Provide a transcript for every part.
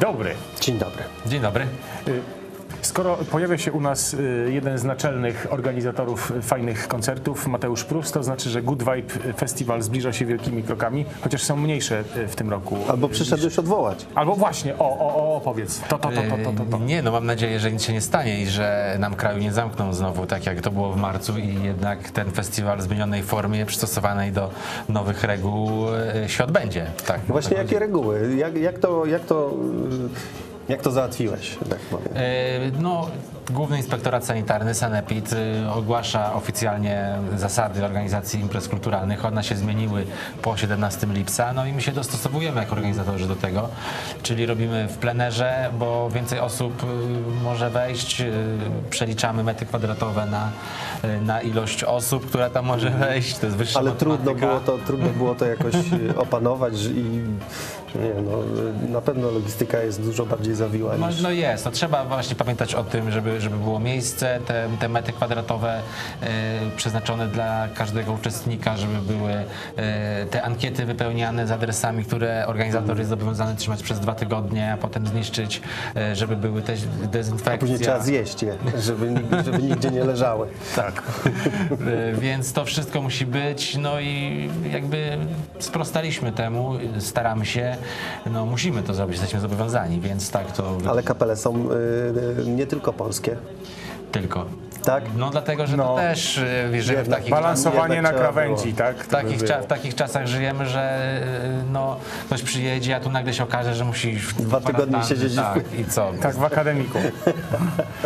Dobry. Dzień dobry. Dzień dobry. Y, Skoro pojawia się u nas y, jeden z naczelnych organizatorów fajnych koncertów, Mateusz Prus, to znaczy, że Good Vibe Festival zbliża się wielkimi krokami, chociaż są mniejsze y, w tym roku. Albo przyszedł już odwołać. Albo właśnie, o, o, o, opowiedz. To, to, to, to, to, to, to. E, Nie, no mam nadzieję, że nic się nie stanie i że nam kraju nie zamkną znowu, tak jak to było w marcu i jednak ten festiwal w zmienionej formie, przystosowanej do nowych reguł się odbędzie. Tak, Właśnie tak jakie reguły? Jak, jak, to, jak, to, y, jak to załatwiłeś, tak powiem? E, No, Główny Inspektorat Sanitarny, Sanepid, y, ogłasza oficjalnie zasady organizacji imprez kulturalnych. One się zmieniły po 17 lipca, no i my się dostosowujemy jako organizatorzy do tego, czyli robimy w plenerze, bo więcej osób y, może wejść, y, przeliczamy metry kwadratowe na, na ilość osób, która tam może wejść, to jest wyższa Ale trudno było, to, trudno było to jakoś opanować i nie, no, y, na pewno logistyka jest dużo bardziej zawiła No, niż... no jest, no trzeba właśnie pamiętać o tym, żeby, żeby było miejsce, te, te metry kwadratowe e, przeznaczone dla każdego uczestnika, żeby były e, te ankiety wypełniane z adresami, które organizator jest zobowiązany trzymać przez dwa tygodnie, a potem zniszczyć, e, żeby były też dezynfekcja. Później trzeba zjeść je, żeby, żeby nigdzie nie leżały. Tak. Więc to wszystko musi być, no i jakby sprostaliśmy temu, staramy się, no musimy to zrobić, jesteśmy zobowiązani, więc tak to Ale kapele są y, y, nie tylko polskie, tylko. Tak? No dlatego, że No. to też e, wierzymy w takich Balansowanie na krawędzi, tak? W To takich, w takich czasach żyjemy, że y, no, ktoś przyjedzie, a tu nagle się okaże, że musi Dwa tygodnie siedzieć w- Tak, i co? Tak, w akademiku.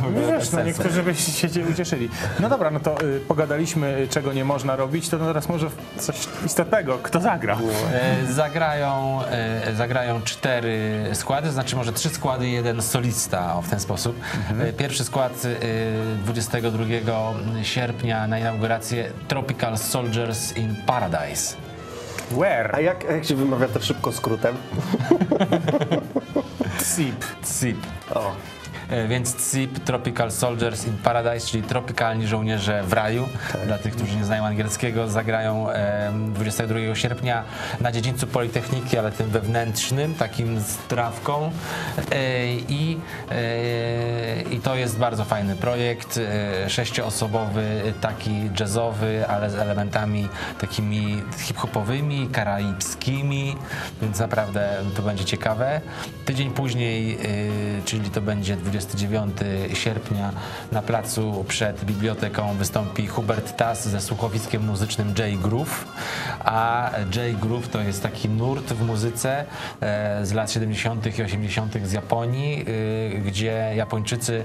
No wiesz, no niektórzy by się cię ucieszyli. No dobra, no to y, pogadaliśmy, y, czego nie można robić, to teraz może coś istotnego. Kto zagra? E, Zagrają, e, zagrają cztery składy, znaczy może trzy składy i jeden solista o, w ten sposób. E, Pierwszy skład e, 22 sierpnia na inaugurację Tropical Soldiers in Paradise. Where? A jak, jak się wymawia to szybko skrótem? Sip. CIP. O, Więc CIP Tropical Soldiers in Paradise, czyli tropikalni żołnierze w raju. Dla tych, którzy nie znają angielskiego, zagrają em, 22 sierpnia na dziedzińcu Politechniki, ale tym wewnętrznym, takim z trawką. E, I, e, I to jest bardzo fajny projekt, e, sześcioosobowy, taki jazzowy, ale z elementami takimi hip-hopowymi, karaibskimi, więc naprawdę to będzie ciekawe. Tydzień później, czyli to będzie 29 sierpnia, na placu przed biblioteką wystąpi Hubert Tass ze słuchowiskiem muzycznym J Groove, a J Groove to jest taki nurt w muzyce e, z lat 70. i 80. z Japonii, y, gdzie Japończycy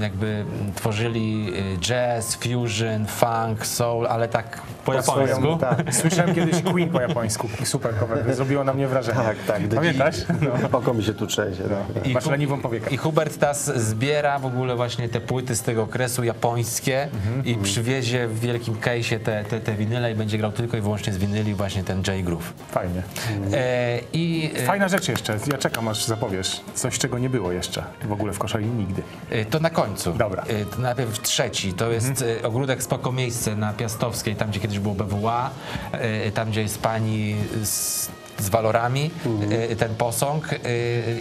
jakby tworzyli y, jazz, fusion, funk, soul, ale tak po japońsku. swojemu, tak. Słyszałem kiedyś Queen po japońsku. Super cover. Zrobiło na mnie wrażenie. tak, tak. Pamiętasz? No. Oko mi się tu trzęsie. tak. I Masz leniwą powiekę. I Hubert Zbiera w ogóle właśnie te płyty z tego okresu japońskie i przywiezie w wielkim case'ie te, te, te winyle i będzie grał tylko i wyłącznie z winyli właśnie ten J Groove. Fajnie. E, I e, Fajna rzecz jeszcze. Ja czekam, aż zapowiesz. Coś, czego nie było jeszcze w ogóle w koszali nigdy. e, to na końcu. Dobra. E, to najpierw trzeci, to jest e, ogródek Spoko Miejsce na Piastowskiej, tam gdzie kiedyś było BWA, tam gdzie jest pani z, z walorami, e, ten posąg e,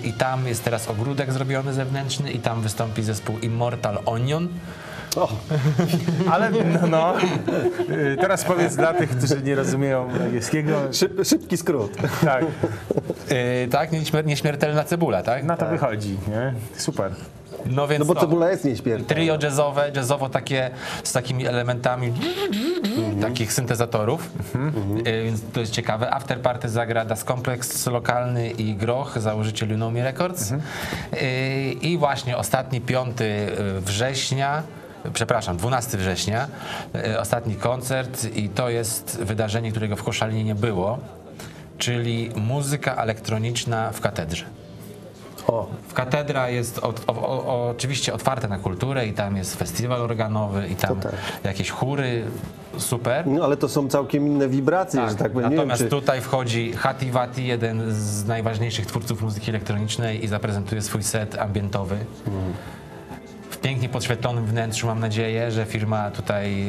i tam jest teraz ogródek zrobiony zewnętrzny i tam wystąpi zespół Immortal Onion. O, Ale no, no. Y, teraz powiedz dla tych, którzy nie rozumieją angielskiego. szyb, szybki skrót. Tak, E, tak, nieśmier- nieśmiertelna cebula, tak? na to wychodzi. Nie? Super. No więc No bo to, cebula jest nieśmiertelna. trio jazzowe, jazzowo takie z takimi elementami takich syntezatorów, E, więc to jest ciekawe. Afterparty zagra Das Complex lokalny i Groch, założyciel Unomi Records. E, I właśnie ostatni, 5 września, przepraszam, 12 września, ostatni koncert i to jest wydarzenie, którego w Koszalinie nie było, czyli muzyka elektroniczna w katedrze. Katedra jest o, o, o, oczywiście otwarta na kulturę i tam jest festiwal organowy i tam tak. jakieś chóry, super. no ale to są całkiem inne wibracje, że tak powiem. Nie wiem, Natomiast czy... tutaj wchodzi Hati Vati, jeden z najważniejszych twórców muzyki elektronicznej i zaprezentuje swój set ambientowy. Pięknie podświetlonym wnętrzu. Mam nadzieję, że firma tutaj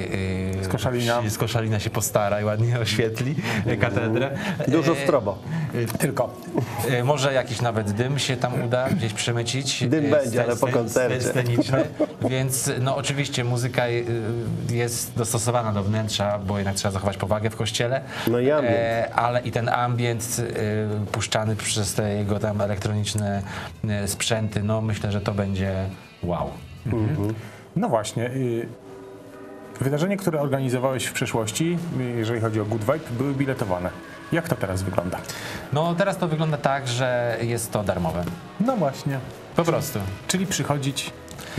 yy, Z Koszalina. z Koszalina się postara i ładnie oświetli Mhm. katedrę. Dużo E, strobo. Tylko. E, Może jakiś nawet dym się tam uda gdzieś przemycić. Dym będzie, ale po koncercie. Sceniczny. Więc no oczywiście muzyka jest dostosowana do wnętrza, bo jednak trzeba zachować powagę w kościele. No i ambient. E, ale i ten ambient puszczany przez te jego tam elektroniczne sprzęty, no myślę, że to będzie wow. No właśnie. y, Wydarzenie, które organizowałeś w przeszłości, y, jeżeli chodzi o Good Vibe, były biletowane. Jak to teraz wygląda? No teraz to wygląda tak, że jest to darmowe. No właśnie. Po prostu. Czyli przychodzić.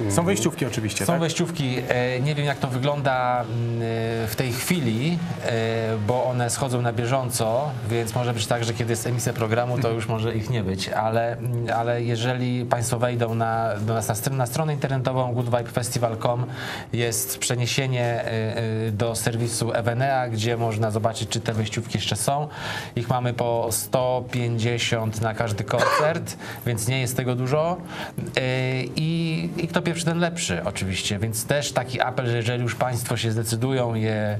Są wejściówki oczywiście, Są tak? wejściówki, e, nie wiem jak to wygląda mm, e, w tej chwili, e, bo one schodzą na bieżąco, więc może być tak, że kiedy jest emisja programu, to już może ich nie być, ale, mm, ale jeżeli Państwo wejdą na, do nas na, str- na stronę internetową goodvibefestival.com jest przeniesienie do serwisu Evenea, gdzie można zobaczyć, czy te wejściówki jeszcze są. Ich mamy po 150 na każdy koncert, więc nie jest tego dużo. I, I kto pierwszy, ten lepszy oczywiście, więc też taki apel, że jeżeli już Państwo się zdecydują je e,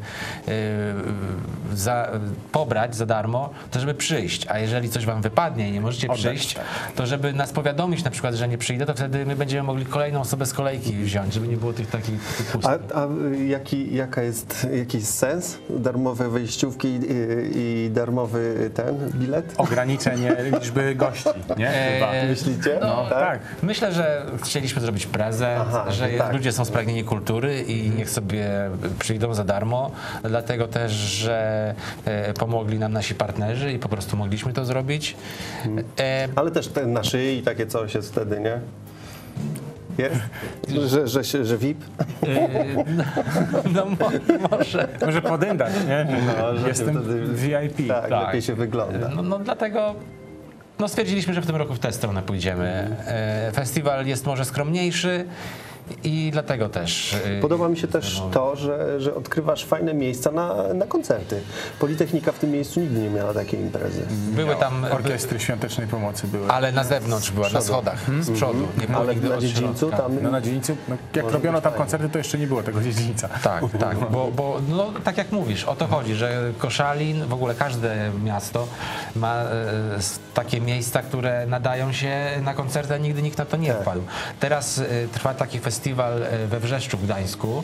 za, pobrać za darmo, to żeby przyjść, a jeżeli coś Wam wypadnie i nie możecie Oddać, przyjść, tak. to żeby nas powiadomić na przykład, że nie przyjdę, to wtedy my będziemy mogli kolejną osobę z kolejki wziąć, żeby nie było tych takich tych pustych. A, a jaki, jaka jest jakiś sens? Darmowe wejściówki i, i darmowy ten bilet? Ograniczenie liczby gości, nie? Chyba. Eee, Myślicie? No, tak. Myślę, że chcieliśmy zrobić prezent, Aha, że że tak. ludzie są spragnieni kultury i niech sobie przyjdą za darmo. Dlatego też, że e, pomogli nam nasi partnerzy i po prostu mogliśmy to zrobić. E, Ale też ten na szyi i takie coś jest wtedy, nie? Jest? Że, że, że, że VIP? no mo, może. Może podyndać, nie? No, że Jestem wtedy- VIP. Tak, Tak. lepiej się wygląda. No, no dlatego no stwierdziliśmy, że w tym roku w tę stronę pójdziemy. E, Festiwal jest może skromniejszy i dlatego też. e, Podoba mi się też to, że, że odkrywasz fajne miejsca na, na koncerty. Politechnika w tym miejscu nigdy nie miała takiej imprezy. były tam. Orkiestry świątecznej pomocy były. Ale na zewnątrz była, na schodach, z przodu. Nie było Ale na dziedzińcu tam No na dziedzińcu, no, jak robiono tam koncerty, to jeszcze nie było tego dziedzińca. Tak, tak, bo, bo no, tak jak mówisz, o to chodzi, że Koszalin, w ogóle każde miasto ma e, s- takie miejsca, które nadają się na koncerty, a nigdy nikt na to nie Tak. wpadł. Teraz e, trwa taki festiwal e, we Wrzeszczu w Gdańsku,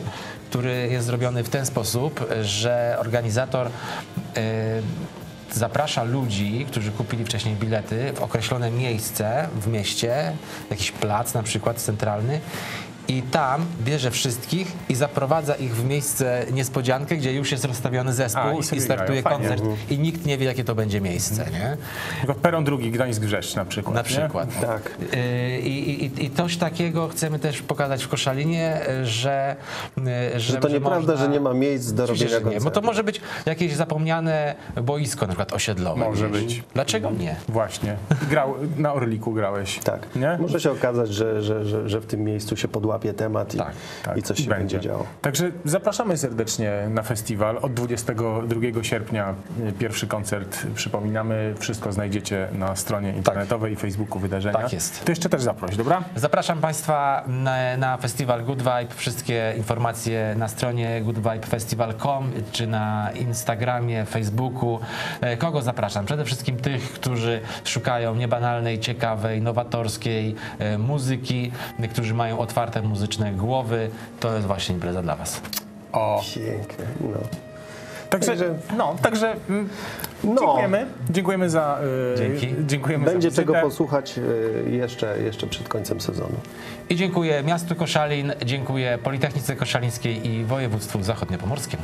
który jest zrobiony w ten sposób, że organizator e, zaprasza ludzi, którzy kupili wcześniej bilety w określone miejsce w mieście, jakiś plac na przykład centralny i tam bierze wszystkich i zaprowadza ich w miejsce niespodziankę, gdzie już jest rozstawiony zespół A, i i, startuje grają. Fajnie. koncert i nikt nie wie, jakie to będzie miejsce, nie? Tylko peron drugi, Gdańsk Grzeszcz na przykład. Na nie? przykład. Tak. Yy, I, i, I coś takiego chcemy też pokazać w Koszalinie, że... yy, Że to nieprawda, można- że nie ma miejsc do robienia że nie, bo to może być jakieś zapomniane boisko, na przykład osiedlowe. Może gdzieś. być. Dlaczego nie? Właśnie. Grał, na Orliku grałeś. Tak. Nie? Może się okazać, że, że, że, że w tym miejscu się podłapie temat i, Tak, Tak, i coś się będzie, działo. Także zapraszamy serdecznie na festiwal. Od 22 sierpnia pierwszy koncert. Przypominamy, wszystko znajdziecie na stronie internetowej i Facebooku wydarzenia. Tak jest. To jeszcze też zaproś, dobra? Zapraszam Państwa na, na festiwal Good Vibe. Wszystkie informacje na stronie goodvibefestival.com czy na Instagramie, Facebooku. E, Kogo zapraszam? Przede wszystkim tych, którzy szukają niebanalnej, ciekawej, nowatorskiej e, muzyki, którzy mają otwarte muzyczne głowy. To jest właśnie impreza dla Was. O. Piękne. No. Także, Także- no, także mm, No. dziękujemy. Dziękujemy za. y, Dzięki. Dziękujemy Będzie za czego posłuchać y, jeszcze, jeszcze przed końcem sezonu. I dziękuję miastu Koszalin, dziękuję Politechnice Koszalińskiej i województwu zachodniopomorskiemu.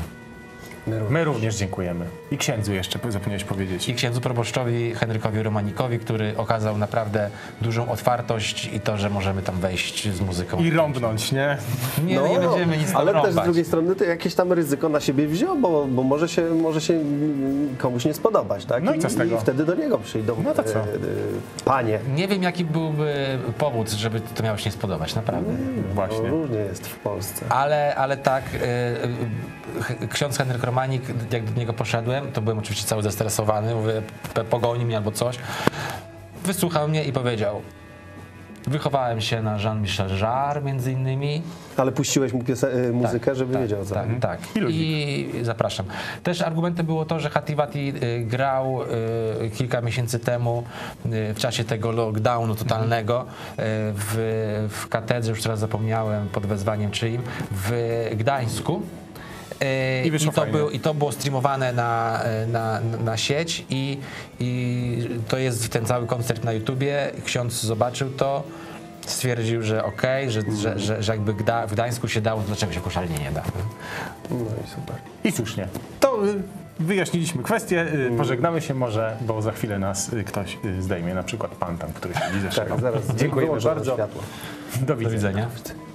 My również dziękujemy. I księdzu jeszcze zapomniałeś powiedzieć. i księdzu proboszczowi Henrykowi Romanikowi, który okazał naprawdę dużą otwartość i to, że możemy tam wejść z muzyką. I rąbnąć, nie? Nie, nie będziemy nic tam ale też rąbać. z drugiej strony to jakieś tam ryzyko na siebie wziął, bo, bo może, się, może się komuś nie spodobać, tak? No i co z tego? I wtedy do niego przyjdą No to co? e, e, panie. Nie wiem, jaki byłby powód, żeby to miało się nie spodobać, naprawdę. Właśnie. No, różnie jest w Polsce. Ale, ale tak, y, y, ksiądz Henryk Romanik, jak do niego poszedłem, to byłem oczywiście cały zestresowany, mówię, pogoni mnie albo coś. Wysłuchał mnie i powiedział, Wychowałem się na Jean-Michel Jarre między innymi. Ale puściłeś mu y, muzykę, żeby tak, wiedział co. Tak, tak. I. I zapraszam. Też argumentem było to, że Hativati y, grał y, kilka miesięcy temu y, w czasie tego lockdownu totalnego y, w, w katedrze, już teraz zapomniałem pod wezwaniem czyim, w Gdańsku. I wyszło to, był, I to było streamowane na, na, na sieć i, i to jest ten cały koncert na YouTubie. Ksiądz zobaczył to, stwierdził, że okej, że, że, że, że jakby w Gdańsku się dało, to dlaczego się koszalnie nie da? No i super. I słusznie. To y, wyjaśniliśmy kwestię, y, pożegnamy się może, bo za chwilę nas y, ktoś zdejmie, na przykład pan tam, który siedzi ze Tak, zaraz to bardzo. światło. Do Do widzenia. widzenia.